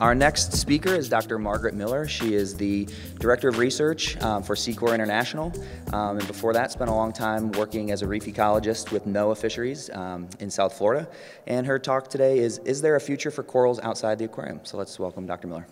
Our next speaker is Dr. Margaret Miller. She is the Director of Research um, for SECORE International, um, and before that spent a long time working as a reef ecologist with NOAA Fisheries um, in South Florida. And her talk today is, Is there a future for corals outside the aquarium? So let's welcome Dr. Miller.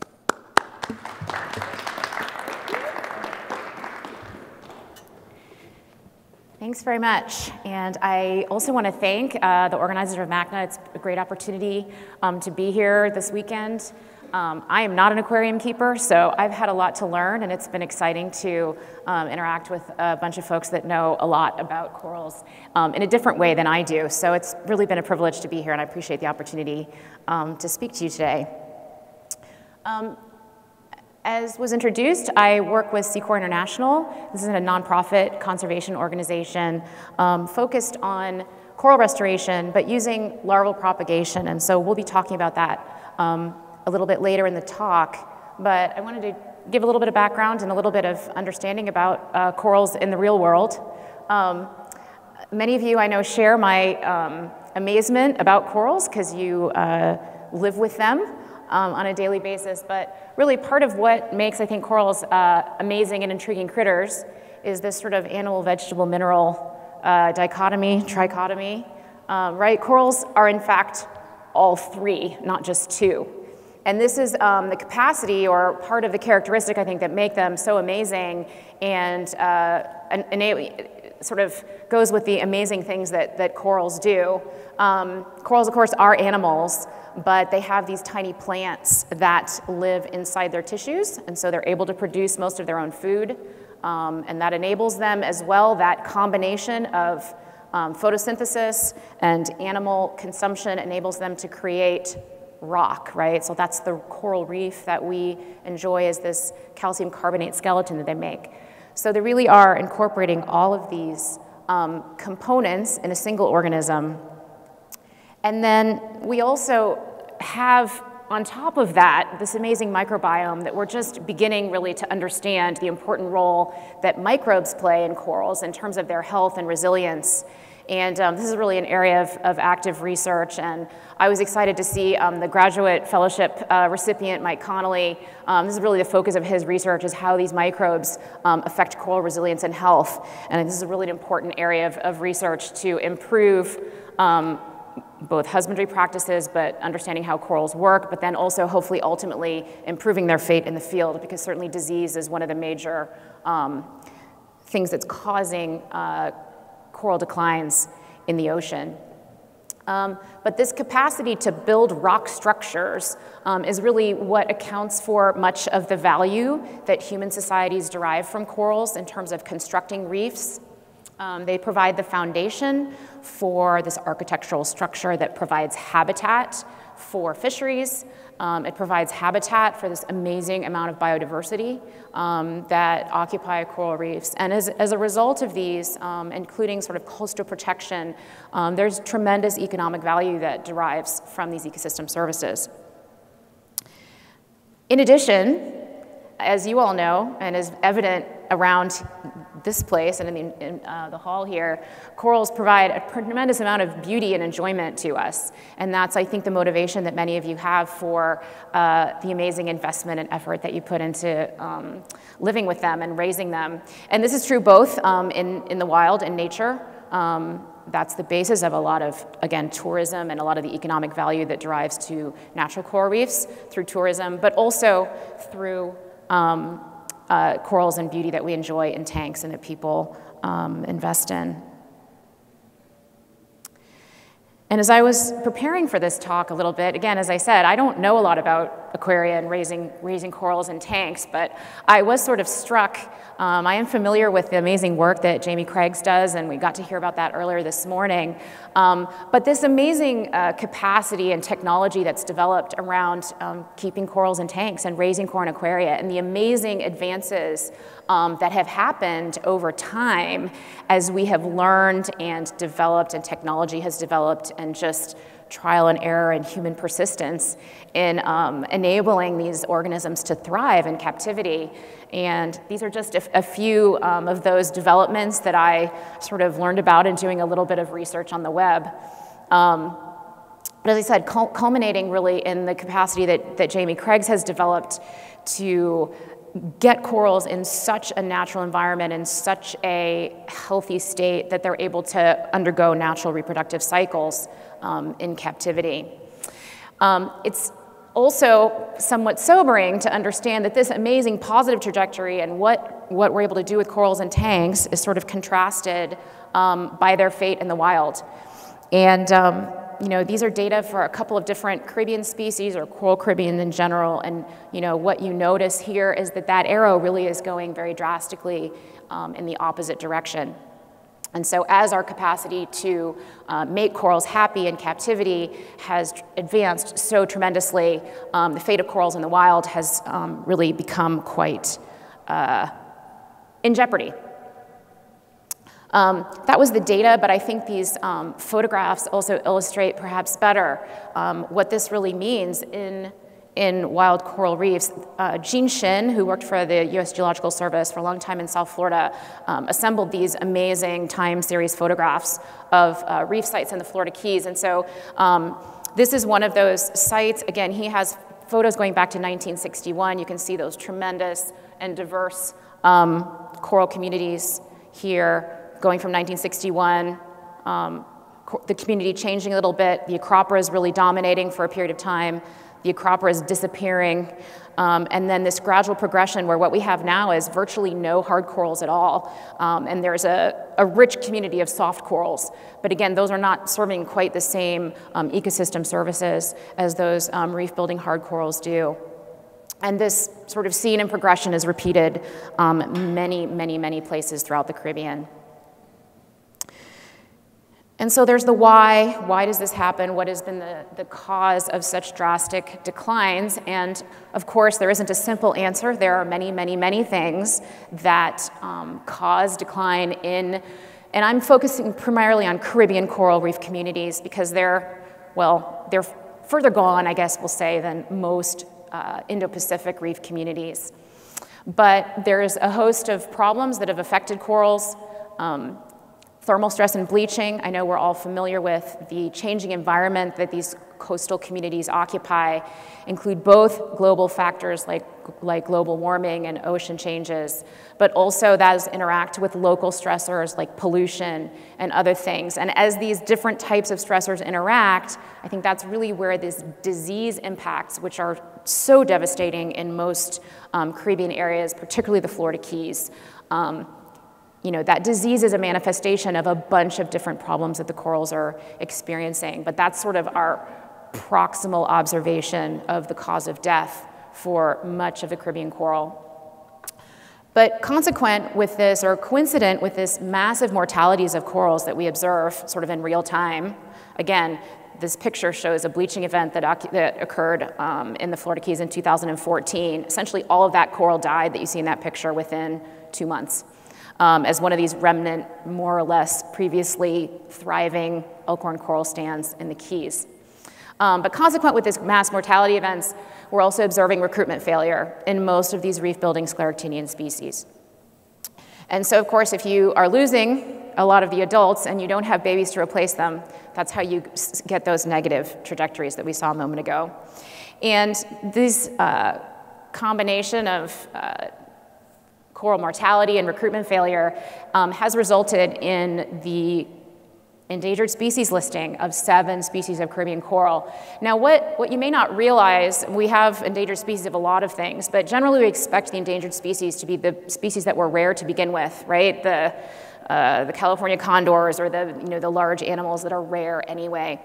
Thanks very much. And I also want to thank uh, the organizers of MACNA. It's a great opportunity um, to be here this weekend. Um, I am not an aquarium keeper, so I've had a lot to learn, and it's been exciting to um, interact with a bunch of folks that know a lot about corals um, in a different way than I do. So it's really been a privilege to be here, and I appreciate the opportunity um, to speak to you today. Um, as was introduced, I work with SECORE International. This is a nonprofit conservation organization um, focused on coral restoration, but using larval propagation. And so we'll be talking about that um, a little bit later in the talk. But I wanted to give a little bit of background and a little bit of understanding about uh, corals in the real world. Um, many of you I know share my um, amazement about corals because you uh, live with them um, on a daily basis. But really, part of what makes, I think, corals uh, amazing and intriguing critters is this sort of animal, vegetable, mineral uh, dichotomy, trichotomy. Um, right? Corals are, in fact, all three, not just two. And this is um, the capacity or part of the characteristic, I think, that make them so amazing and, uh, and, sort of goes with the amazing things that, that corals do. Um, corals, of course, are animals, but they have these tiny plants that live inside their tissues, and so they're able to produce most of their own food. Um, and that enables them as well, that combination of um, photosynthesis and animal consumption enables them to create rock, right? So that's the coral reef that we enjoy as this calcium carbonate skeleton that they make. So they really are incorporating all of these um, components in a single organism and then we also have, on top of that, this amazing microbiome that we're just beginning really to understand the important role that microbes play in corals in terms of their health and resilience. And um, this is really an area of, of, active research. And I was excited to see um, the graduate fellowship uh, recipient, Mike Connolly. Um, this is really the focus of his research is how these microbes um, affect coral resilience and health. And this is a really important area of, of research to improve um, both husbandry practices, but understanding how corals work, but then also hopefully ultimately improving their fate in the field, because certainly disease is one of the major um, things that's causing uh, coral declines in the ocean. Um, but this capacity to build rock structures um, is really what accounts for much of the value that human societies derive from corals in terms of constructing reefs um, they provide the foundation for this architectural structure that provides habitat for fisheries. Um, it provides habitat for this amazing amount of biodiversity um, that occupy coral reefs. And as, as a result of these, um, including sort of coastal protection, um, there's tremendous economic value that derives from these ecosystem services. In addition, as you all know, and is evident around this place and in the, in, uh, the hall here, corals provide a tremendous amount of beauty and enjoyment to us. And that's, I think, the motivation that many of you have for uh, the amazing investment and effort that you put into um, living with them and raising them. And this is true both um, in, in the wild and nature. Um, that's the basis of a lot of, again, tourism and a lot of the economic value that drives to natural coral reefs through tourism, but also through um, uh, corals and beauty that we enjoy in tanks and that people um, invest in. And as I was preparing for this talk a little bit, again, as I said, I don't know a lot about aquaria and raising, raising corals in tanks, but I was sort of struck. Um, I am familiar with the amazing work that Jamie Craggs does, and we got to hear about that earlier this morning. Um, but this amazing uh, capacity and technology that's developed around um, keeping corals in tanks and raising coral in aquaria, and the amazing advances um, that have happened over time as we have learned and developed and technology has developed and just trial and error and human persistence in um, enabling these organisms to thrive in captivity. And these are just a, a few um, of those developments that I sort of learned about in doing a little bit of research on the web. Um, but as I said, culminating really in the capacity that, that Jamie Craggs has developed to get corals in such a natural environment, in such a healthy state that they're able to undergo natural reproductive cycles um, in captivity. Um, it's also somewhat sobering to understand that this amazing positive trajectory and what, what we're able to do with corals and tanks is sort of contrasted um, by their fate in the wild. And um, you know, these are data for a couple of different Caribbean species or coral Caribbean in general. And, you know, what you notice here is that that arrow really is going very drastically um, in the opposite direction. And so as our capacity to uh, make corals happy in captivity has advanced so tremendously, um, the fate of corals in the wild has um, really become quite uh, in jeopardy. Um, that was the data, but I think these um, photographs also illustrate perhaps better um, what this really means in, in wild coral reefs. Uh, Gene Shinn, who worked for the US Geological Service for a long time in South Florida, um, assembled these amazing time series photographs of uh, reef sites in the Florida Keys. And so um, this is one of those sites. Again, he has photos going back to 1961. You can see those tremendous and diverse um, coral communities here going from 1961, um, the community changing a little bit, the Acropora is really dominating for a period of time, the Acropora is disappearing, um, and then this gradual progression where what we have now is virtually no hard corals at all, um, and there's a, a, rich community of soft corals. But again, those are not serving quite the same um, ecosystem services as those um, reef building hard corals do. And this sort of scene and progression is repeated um, many, many, many places throughout the Caribbean. And so there's the why. Why does this happen? What has been the, the cause of such drastic declines? And of course, there isn't a simple answer. There are many, many, many things that um, cause decline in, and I'm focusing primarily on Caribbean coral reef communities because they're, well, they're further gone, I guess we'll say, than most uh, Indo-Pacific reef communities. But there's a host of problems that have affected corals. Um, Thermal stress and bleaching, I know we're all familiar with the changing environment that these coastal communities occupy, include both global factors like, like global warming and ocean changes, but also that interact with local stressors like pollution and other things. And as these different types of stressors interact, I think that's really where this disease impacts, which are so devastating in most um, Caribbean areas, particularly the Florida Keys, um, you know, that disease is a manifestation of a bunch of different problems that the corals are experiencing. But that's sort of our proximal observation of the cause of death for much of the Caribbean coral. But consequent with this, or coincident with this massive mortalities of corals that we observe sort of in real time, again, this picture shows a bleaching event that, that occurred um, in the Florida Keys in 2014. Essentially, all of that coral died that you see in that picture within two months um, as one of these remnant, more or less previously thriving elkhorn coral stands in the Keys. Um, but consequent with these mass mortality events, we're also observing recruitment failure in most of these reef-building scleractinian species. And so, of course, if you are losing a lot of the adults and you don't have babies to replace them, that's how you get those negative trajectories that we saw a moment ago. And this uh, combination of uh, coral mortality and recruitment failure um, has resulted in the endangered species listing of seven species of Caribbean coral. Now, what, what you may not realize, we have endangered species of a lot of things, but generally we expect the endangered species to be the species that were rare to begin with, right? The, uh, the California condors or the, you know, the large animals that are rare anyway.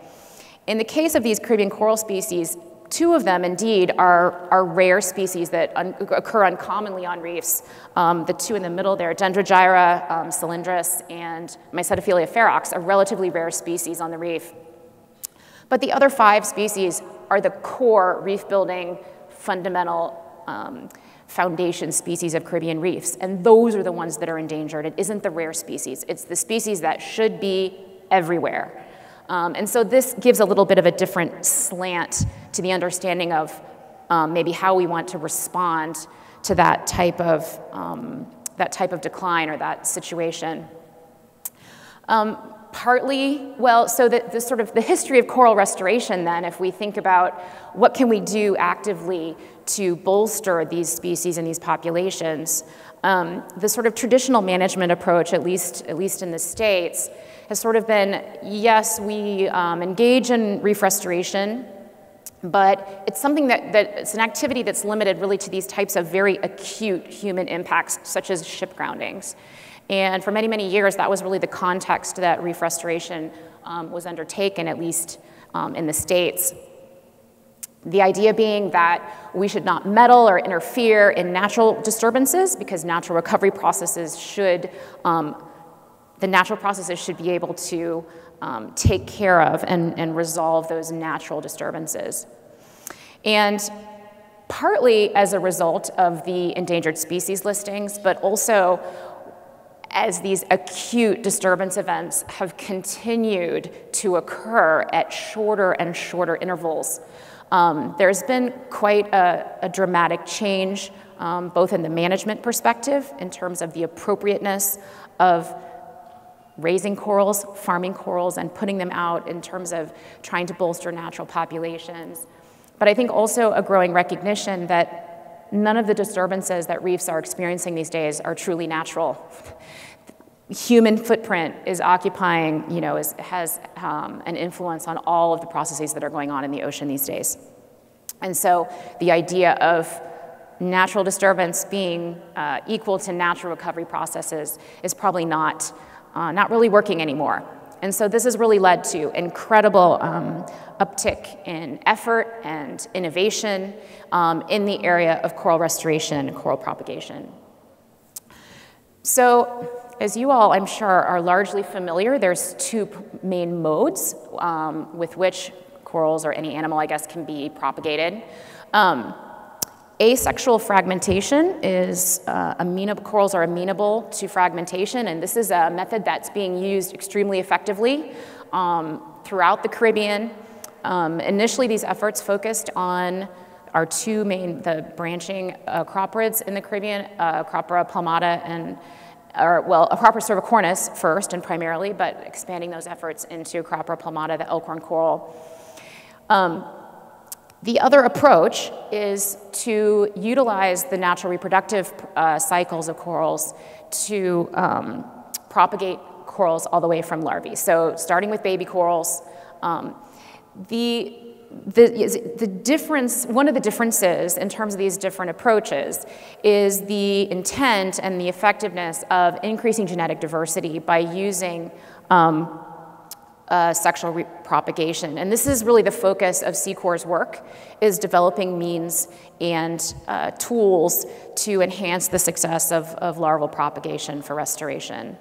In the case of these Caribbean coral species, Two of them, indeed, are, are rare species that un occur uncommonly on reefs. Um, the two in the middle there, Dendrogyra um, cylindrus and Mycetophyllia ferox, a relatively rare species on the reef. But the other five species are the core reef building fundamental um, foundation species of Caribbean reefs. And those are the ones that are endangered. It isn't the rare species, it's the species that should be everywhere. Um, and so this gives a little bit of a different slant to the understanding of um, maybe how we want to respond to that type of, um, that type of decline or that situation. Um, partly, well, so the, the sort of the history of coral restoration then, if we think about what can we do actively to bolster these species and these populations, um, the sort of traditional management approach, at least, at least in the States, has sort of been, yes, we um, engage in reef restoration, but it's something that, that it's an activity that's limited really to these types of very acute human impacts, such as ship groundings. And for many, many years, that was really the context that reef restoration um, was undertaken, at least um, in the States. The idea being that we should not meddle or interfere in natural disturbances because natural recovery processes should, um, the natural processes should be able to um, take care of and, and resolve those natural disturbances. And partly as a result of the endangered species listings, but also as these acute disturbance events have continued to occur at shorter and shorter intervals. Um, there's been quite a, a dramatic change, um, both in the management perspective, in terms of the appropriateness of raising corals, farming corals, and putting them out in terms of trying to bolster natural populations. But I think also a growing recognition that none of the disturbances that reefs are experiencing these days are truly natural. Human footprint is occupying, you know, is, has um, an influence on all of the processes that are going on in the ocean these days. And so the idea of natural disturbance being uh, equal to natural recovery processes is probably not uh, not really working anymore. And so this has really led to incredible um, uptick in effort and innovation um, in the area of coral restoration and coral propagation. So as you all, I'm sure, are largely familiar, there's two main modes um, with which corals or any animal, I guess, can be propagated. Um, Asexual fragmentation is uh, amenable, corals are amenable to fragmentation, and this is a method that's being used extremely effectively um, throughout the Caribbean. Um, initially, these efforts focused on our two main, the branching uh, acroporids in the Caribbean, uh, palmata and, or, well, Acropora cervicornis first and primarily, but expanding those efforts into Acropora palmata, the elkhorn coral. Um, the other approach is to utilize the natural reproductive uh, cycles of corals to um, propagate corals all the way from larvae. So starting with baby corals, um, the, the, the difference, one of the differences in terms of these different approaches is the intent and the effectiveness of increasing genetic diversity by using um, uh, sexual propagation. And this is really the focus of SECORE's work, is developing means and uh, tools to enhance the success of, of larval propagation for restoration.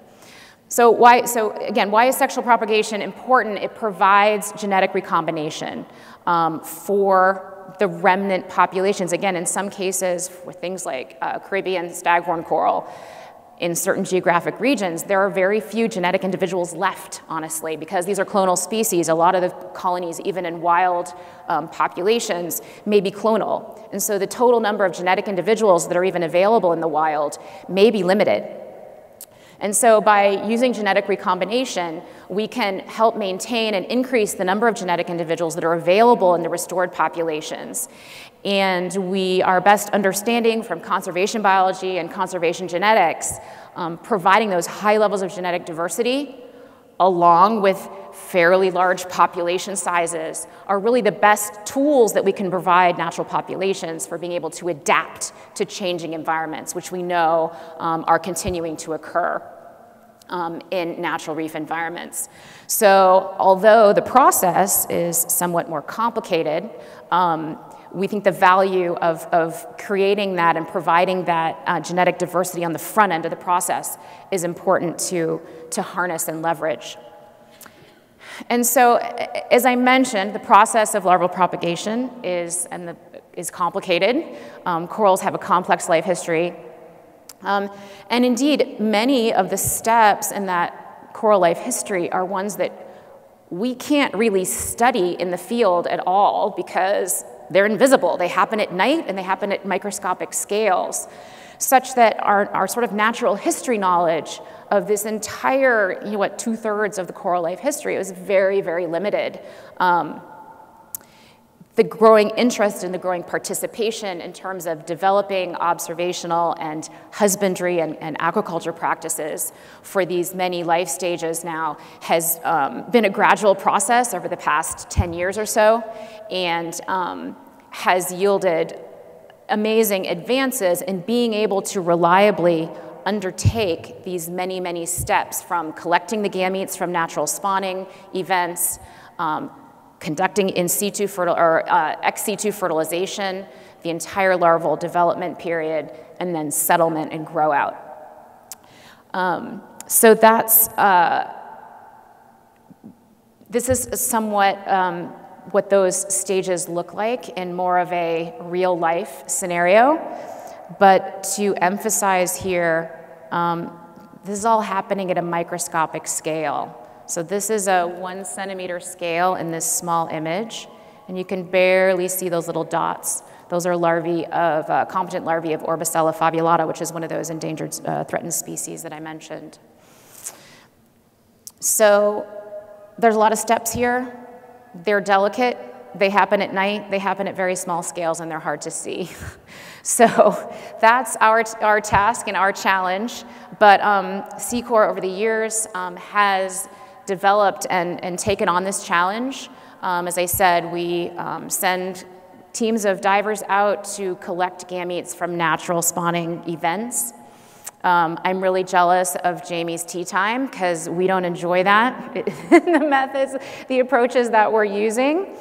So why, so again, why is sexual propagation important? It provides genetic recombination um, for the remnant populations. Again, in some cases, with things like uh, Caribbean staghorn coral, in certain geographic regions, there are very few genetic individuals left, honestly, because these are clonal species. A lot of the colonies, even in wild um, populations, may be clonal. And so the total number of genetic individuals that are even available in the wild may be limited. And so by using genetic recombination, we can help maintain and increase the number of genetic individuals that are available in the restored populations. And we are best understanding from conservation biology and conservation genetics, um, providing those high levels of genetic diversity along with fairly large population sizes are really the best tools that we can provide natural populations for being able to adapt to changing environments, which we know um, are continuing to occur. Um, in natural reef environments. So although the process is somewhat more complicated, um, we think the value of, of creating that and providing that uh, genetic diversity on the front end of the process is important to, to harness and leverage. And so, as I mentioned, the process of larval propagation is, and the, is complicated. Um, corals have a complex life history. Um, and indeed, many of the steps in that coral life history are ones that we can't really study in the field at all because they're invisible. They happen at night and they happen at microscopic scales, such that our, our sort of natural history knowledge of this entire, you know, what, two thirds of the coral life history. Was very, very limited. Um, the growing interest and the growing participation in terms of developing observational and husbandry and, and aquaculture practices for these many life stages now has um, been a gradual process over the past 10 years or so and um, has yielded amazing advances in being able to reliably undertake these many, many steps from collecting the gametes from natural spawning events, um, conducting in situ fertil or uh, ex situ fertilization, the entire larval development period, and then settlement and grow out. Um, so that's, uh, this is somewhat um, what those stages look like in more of a real life scenario. But to emphasize here, um, this is all happening at a microscopic scale. So this is a one centimeter scale in this small image, and you can barely see those little dots. Those are larvae of, uh, competent larvae of Orbicella faveolata, which is one of those endangered uh, threatened species that I mentioned. So there's a lot of steps here. They're delicate. They happen at night. They happen at very small scales, and they're hard to see. so that's our, our task and our challenge. But um, over the years um, has developed and, and taken on this challenge. Um, as I said, we um, send teams of divers out to collect gametes from natural spawning events. Um, I'm really jealous of Jamie's tea time because we don't enjoy that, the methods, the approaches that we're using.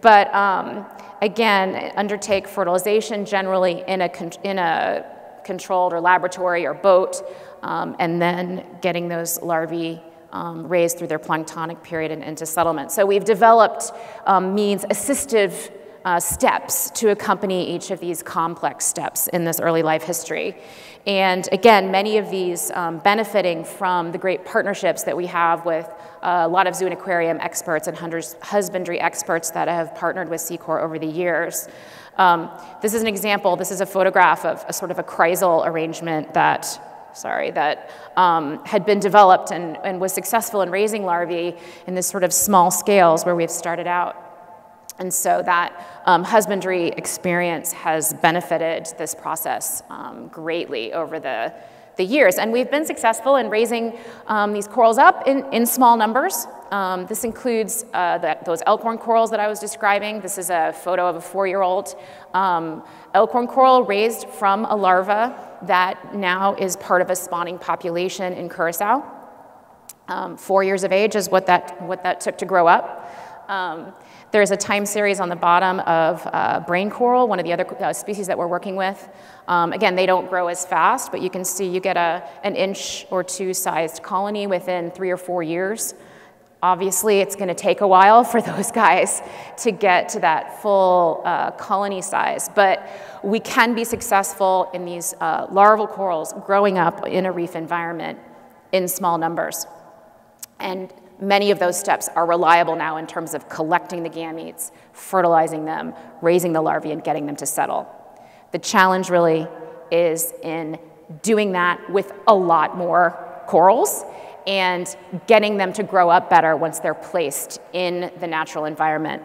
But um, again, undertake fertilization generally in a, in a controlled or laboratory or boat, um, and then getting those larvae um, raised through their planktonic period and into settlement. So we've developed um, means assistive uh, steps to accompany each of these complex steps in this early life history. And again, many of these um, benefiting from the great partnerships that we have with uh, a lot of zoo and aquarium experts and husbandry experts that have partnered with SECORE over the years. Um, this is an example, this is a photograph of a sort of a kreisel arrangement that sorry, that um, had been developed and, and was successful in raising larvae in this sort of small scales where we've started out. And so that um, husbandry experience has benefited this process um, greatly over the, the years. And we've been successful in raising um, these corals up in, in small numbers. Um, this includes uh, the, those elkhorn corals that I was describing. This is a photo of a four-year-old um, elkhorn coral raised from a larva that now is part of a spawning population in Curacao. Um, four years of age is what that, what that took to grow up. Um, there's a time series on the bottom of uh, brain coral, one of the other uh, species that we're working with. Um, again, they don't grow as fast, but you can see you get a, an inch or two sized colony within three or four years. Obviously, it's going to take a while for those guys to get to that full uh, colony size, but we can be successful in these uh, larval corals growing up in a reef environment in small numbers. And many of those steps are reliable now in terms of collecting the gametes, fertilizing them, raising the larvae, and getting them to settle. The challenge really is in doing that with a lot more corals and getting them to grow up better once they're placed in the natural environment.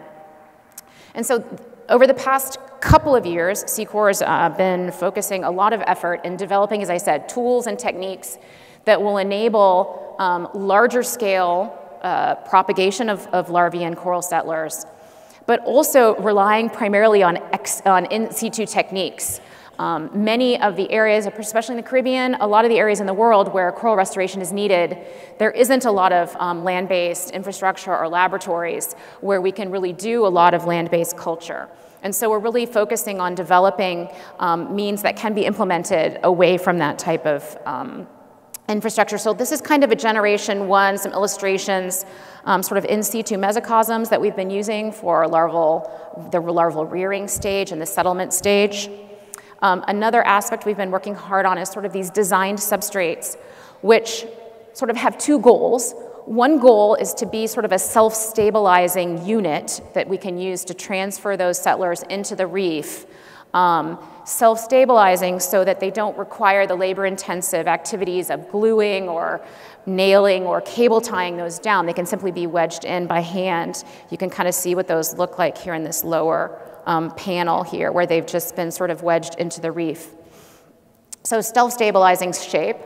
And so over the past couple of years, SECORE has uh, been focusing a lot of effort in developing, as I said, tools and techniques that will enable um, larger scale uh, propagation of, of larvae and coral settlers, but also relying primarily on, ex, on in situ techniques um, many of the areas, especially in the Caribbean, a lot of the areas in the world where coral restoration is needed, there isn't a lot of um, land-based infrastructure or laboratories where we can really do a lot of land-based culture. And so we're really focusing on developing um, means that can be implemented away from that type of um, infrastructure. So this is kind of a generation one, some illustrations, um, sort of in situ mesocosms that we've been using for larval, the larval rearing stage and the settlement stage. Um, another aspect we've been working hard on is sort of these designed substrates, which sort of have two goals. one goal is to be sort of a self-stabilizing unit that we can use to transfer those settlers into the reef um, self-stabilizing so that they don't require the labor-intensive activities of gluing or nailing or cable tying those down. They can simply be wedged in by hand. You can kind of see what those look like here in this lower um, panel here, where they've just been sort of wedged into the reef. So self-stabilizing shape,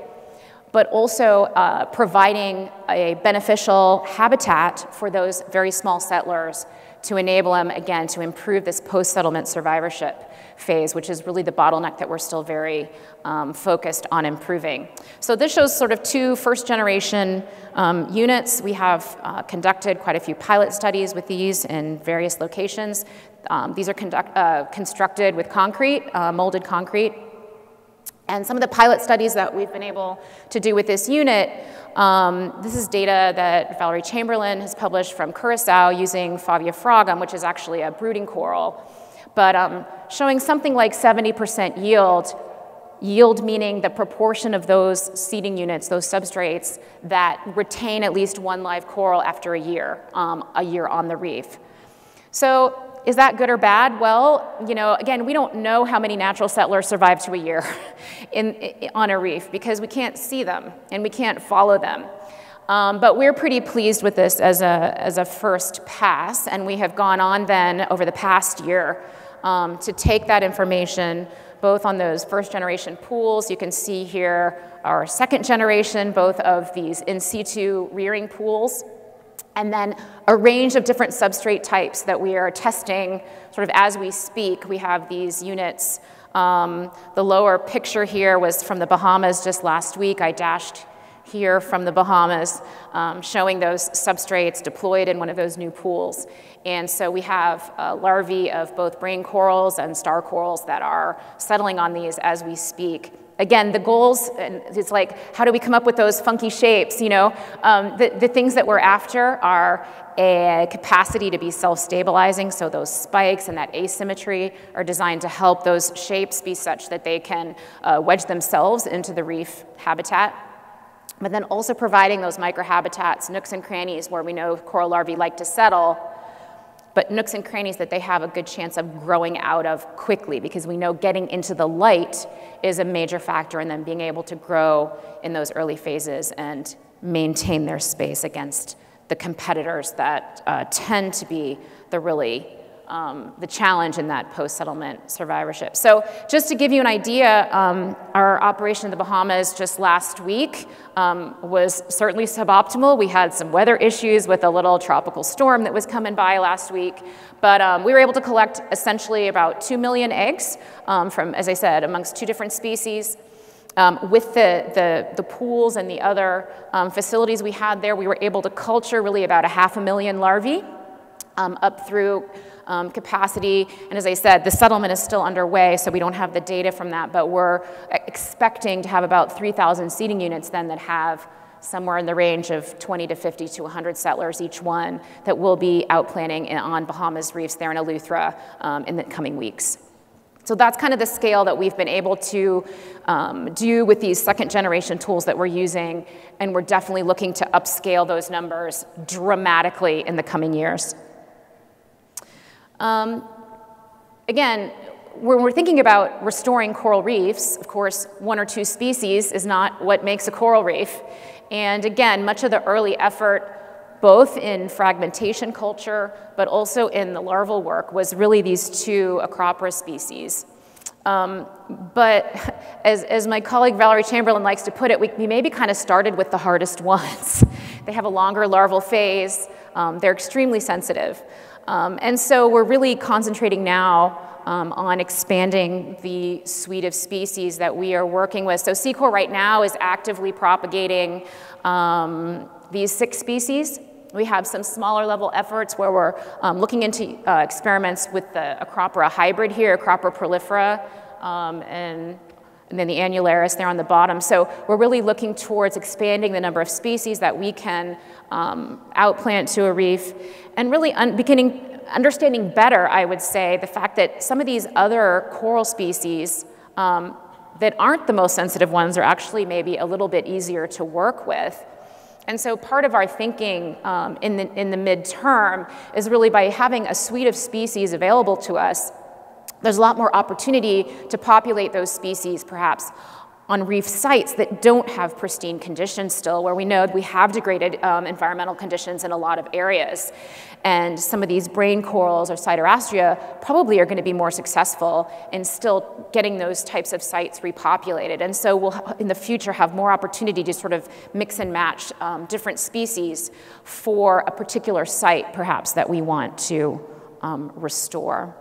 but also uh, providing a beneficial habitat for those very small settlers to enable them, again, to improve this post-settlement survivorship phase, which is really the bottleneck that we're still very um, focused on improving. So this shows sort of two first-generation um, units. We have uh, conducted quite a few pilot studies with these in various locations. Um, these are conduct, uh, constructed with concrete, uh, molded concrete. And some of the pilot studies that we've been able to do with this unit, um, this is data that Valerie Chamberland has published from Curacao using Favia fragum, which is actually a brooding coral but um, showing something like 70% yield, yield meaning the proportion of those seeding units, those substrates, that retain at least one live coral after a year, um, a year on the reef. So is that good or bad? Well, you know, again, we don't know how many natural settlers survive to a year in, in, on a reef because we can't see them and we can't follow them. Um, but we're pretty pleased with this as a, as a first pass, and we have gone on then over the past year um, to take that information both on those first generation pools. You can see here our second generation, both of these in situ rearing pools, and then a range of different substrate types that we are testing sort of as we speak. We have these units. Um, the lower picture here was from the Bahamas just last week. I dashed here from the Bahamas, um, showing those substrates deployed in one of those new pools. And so we have uh, larvae of both brain corals and star corals that are settling on these as we speak. Again, the goals, it's like, how do we come up with those funky shapes, you know? Um, the, the things that we're after are a capacity to be self-stabilizing, so those spikes and that asymmetry are designed to help those shapes be such that they can uh, wedge themselves into the reef habitat but then also providing those microhabitats, nooks and crannies where we know coral larvae like to settle, but nooks and crannies that they have a good chance of growing out of quickly because we know getting into the light is a major factor in them being able to grow in those early phases and maintain their space against the competitors that uh, tend to be the really um, the challenge in that post-settlement survivorship. So just to give you an idea, um, our operation in the Bahamas just last week um, was certainly suboptimal. We had some weather issues with a little tropical storm that was coming by last week, but um, we were able to collect essentially about 2 million eggs um, from, as I said, amongst two different species. Um, with the, the, the, pools and the other um, facilities we had there, we were able to culture really about a half a million larvae um, up through um, capacity. And as I said, the settlement is still underway, so we don't have the data from that, but we're expecting to have about 3,000 seeding units then that have somewhere in the range of 20 to 50 to 100 settlers each one that will be out outplanting on Bahamas reefs there in Eleuthera um, in the coming weeks. So that's kind of the scale that we've been able to um, do with these second generation tools that we're using, and we're definitely looking to upscale those numbers dramatically in the coming years. Um, again, when we're thinking about restoring coral reefs, of course, one or two species is not what makes a coral reef. And again, much of the early effort, both in fragmentation culture, but also in the larval work, was really these two Acropora species. Um, but as, as my colleague Valerie Chamberland likes to put it, we, we maybe kind of started with the hardest ones. they have a longer larval phase, um, they're extremely sensitive. Um, and so we're really concentrating now um, on expanding the suite of species that we are working with. So SECORE right now is actively propagating um, these six species. We have some smaller level efforts where we're um, looking into uh, experiments with the Acropora hybrid here, Acropora prolifera, um, and and then the annularis there on the bottom. So we're really looking towards expanding the number of species that we can um, outplant to a reef and really un beginning understanding better, I would say, the fact that some of these other coral species um, that aren't the most sensitive ones are actually maybe a little bit easier to work with. And so part of our thinking um, in, the, in the midterm is really by having a suite of species available to us, there's a lot more opportunity to populate those species perhaps on reef sites that don't have pristine conditions still, where we know we have degraded um, environmental conditions in a lot of areas. And some of these brain corals or Siderastrea probably are going to be more successful in still getting those types of sites repopulated. And so we'll, in the future, have more opportunity to sort of mix and match um, different species for a particular site, perhaps, that we want to um, restore.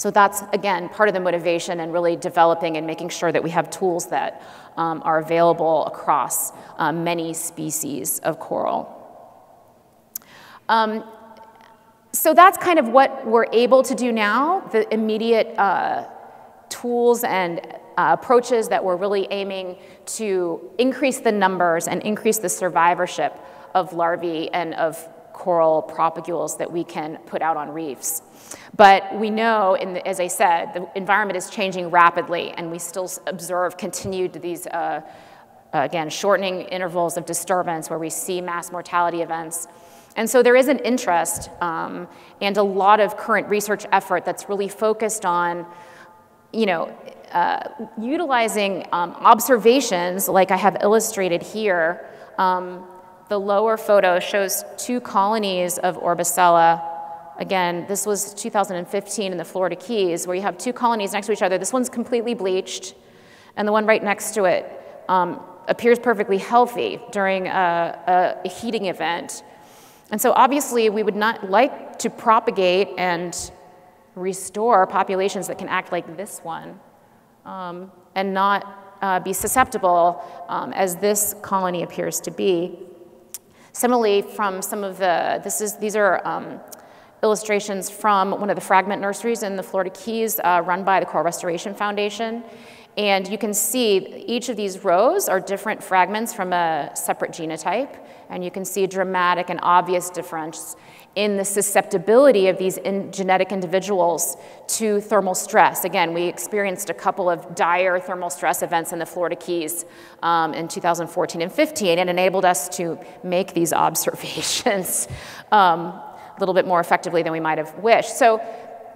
So that's, again, part of the motivation and really developing and making sure that we have tools that um, are available across um, many species of coral. Um, so that's kind of what we're able to do now, the immediate uh, tools and uh, approaches that we're really aiming to increase the numbers and increase the survivorship of larvae and of coral propagules that we can put out on reefs. But we know, the, as I said, the environment is changing rapidly, and we still observe continued these, uh, again, shortening intervals of disturbance where we see mass mortality events. And so there is an interest um, and a lot of current research effort that's really focused on, you know, uh, utilizing um, observations like I have illustrated here um, the lower photo shows two colonies of Orbicella. Again, this was 2015 in the Florida Keys, where you have two colonies next to each other. This one's completely bleached, and the one right next to it um, appears perfectly healthy during a, a, heating event. And so obviously we would not like to propagate and restore populations that can act like this one um, and not uh, be susceptible um, as this colony appears to be. Similarly, from some of the, this is, these are um, illustrations from one of the fragment nurseries in the Florida Keys uh, run by the Coral Restoration Foundation. And you can see each of these rows are different fragments from a separate genotype. And you can see a dramatic and obvious difference in the susceptibility of these in genetic individuals to thermal stress. Again, we experienced a couple of dire thermal stress events in the Florida Keys um, in 2014 and 15 and enabled us to make these observations um, a little bit more effectively than we might have wished. So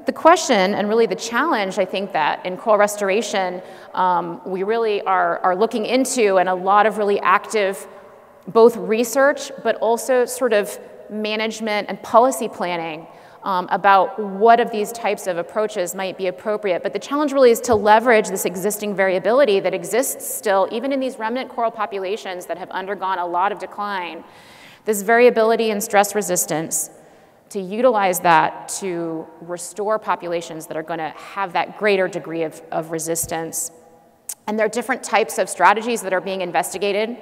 the question and really the challenge, I think that in coral restoration, um, we really are, are looking into and a lot of really active both research, but also sort of management and policy planning um, about what of these types of approaches might be appropriate. But the challenge really is to leverage this existing variability that exists still, even in these remnant coral populations that have undergone a lot of decline. This variability and stress resistance, to utilize that to restore populations that are going to have that greater degree of, of resistance. And there are different types of strategies that are being investigated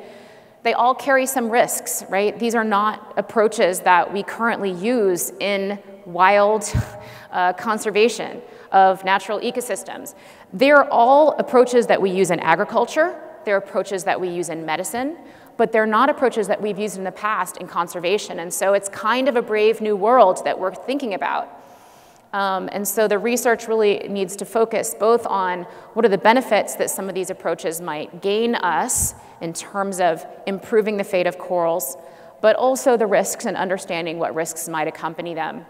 they all carry some risks, right? These are not approaches that we currently use in wild uh, conservation of natural ecosystems. They're all approaches that we use in agriculture, they're approaches that we use in medicine, but they're not approaches that we've used in the past in conservation. And so it's kind of a brave new world that we're thinking about. Um, and so the research really needs to focus both on what are the benefits that some of these approaches might gain us in terms of improving the fate of corals, but also the risks and understanding what risks might accompany them.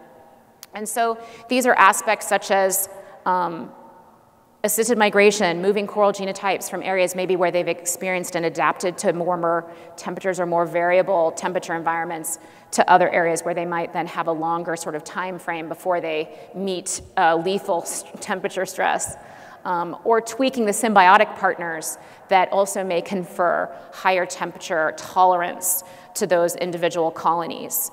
And so these are aspects such as um, assisted migration, moving coral genotypes from areas maybe where they've experienced and adapted to warmer temperatures or more variable temperature environments to other areas where they might then have a longer sort of time frame before they meet uh, lethal temperature stress. Um, or tweaking the symbiotic partners that also may confer higher temperature tolerance to those individual colonies.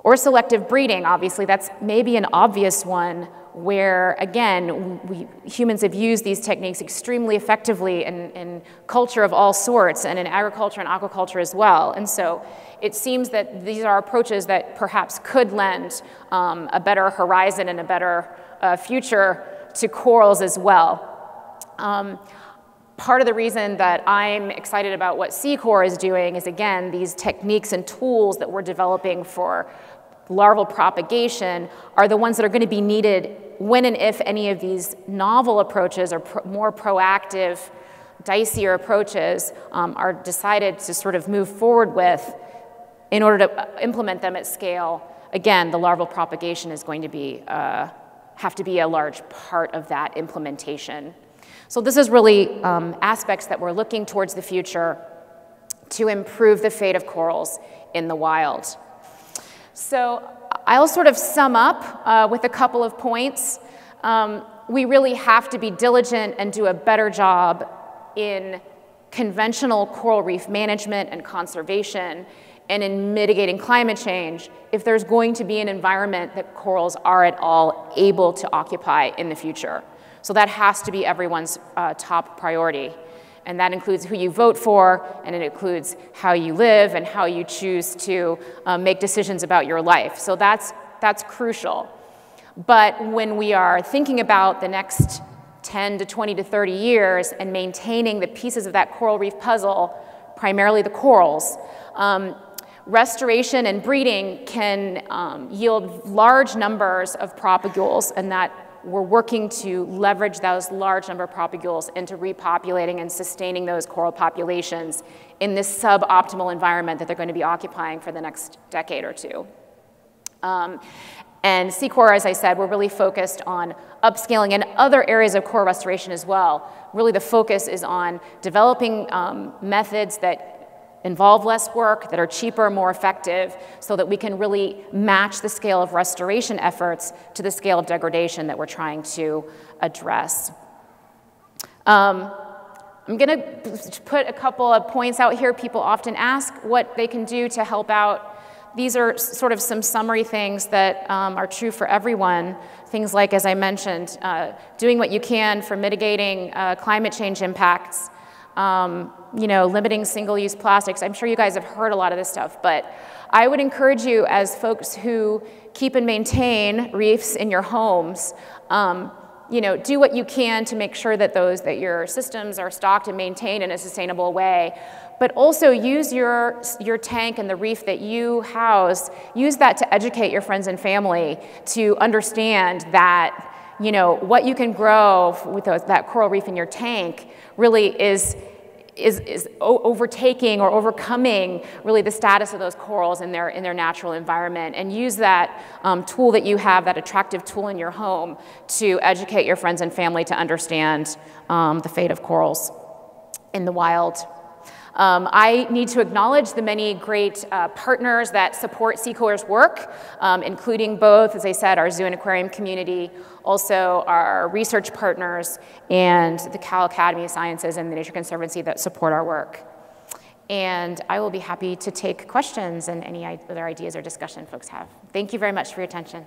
Or selective breeding, obviously, that's maybe an obvious one where, again, we, humans have used these techniques extremely effectively in, in, culture of all sorts and in agriculture and aquaculture as well. And so it seems that these are approaches that perhaps could lend um, a better horizon and a better uh, future to corals as well. Um, part of the reason that I'm excited about what SECORE is doing is, again, these techniques and tools that we're developing for larval propagation are the ones that are going to be needed when and if any of these novel approaches or pro more proactive, dicier approaches um, are decided to sort of move forward with in order to uh, implement them at scale, again, the larval propagation is going to be, uh, have to be a large part of that implementation. So this is really um, aspects that we're looking towards the future to improve the fate of corals in the wild. So I'll sort of sum up uh, with a couple of points. Um, we really have to be diligent and do a better job in conventional coral reef management and conservation and in mitigating climate change if there's going to be an environment that corals are at all able to occupy in the future. So that has to be everyone's uh, top priority. And that includes who you vote for, and it includes how you live and how you choose to um, make decisions about your life. So that's, that's crucial. But when we are thinking about the next 10 to 20 to 30 years and maintaining the pieces of that coral reef puzzle, primarily the corals, um, restoration and breeding can um, yield large numbers of propagules, and that we're working to leverage those large number of propagules into repopulating and sustaining those coral populations in this suboptimal environment that they're going to be occupying for the next decade or two. Um, and SECORE, as I said, we're really focused on upscaling in other areas of coral restoration as well. Really, the focus is on developing um, methods that involve less work, that are cheaper, more effective, so that we can really match the scale of restoration efforts to the scale of degradation that we're trying to address. Um, I'm going to put a couple of points out here. People often ask what they can do to help out. These are sort of some summary things that um, are true for everyone. Things like, as I mentioned, uh, doing what you can for mitigating uh, climate change impacts, um, you know, limiting single-use plastics. I'm sure you guys have heard a lot of this stuff, but I would encourage you as folks who keep and maintain reefs in your homes, um, you know, do what you can to make sure that those, that your systems are stocked and maintained in a sustainable way. But also use your, your tank and the reef that you house, use that to educate your friends and family to understand that, you know, what you can grow with those, that coral reef in your tank really is is, is overtaking or overcoming really the status of those corals in their, in their natural environment and use that um, tool that you have, that attractive tool in your home to educate your friends and family to understand um, the fate of corals in the wild. Um, I need to acknowledge the many great uh, partners that support SECORE's work, um, including both, as I said, our zoo and aquarium community, also our research partners, and the Cal Academy of Sciences and the Nature Conservancy that support our work. And I will be happy to take questions and any other ideas or discussion folks have. Thank you very much for your attention.